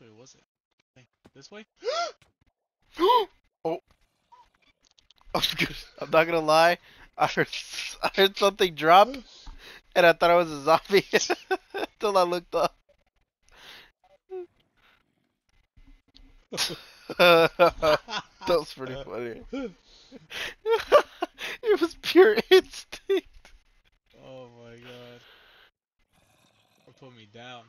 way was it? This way? oh! I'm. I'm not gonna lie. I heard, I heard something drop, and I thought I was a zombie until I looked up. that was pretty funny. it was pure instinct. Oh my god. Put me down.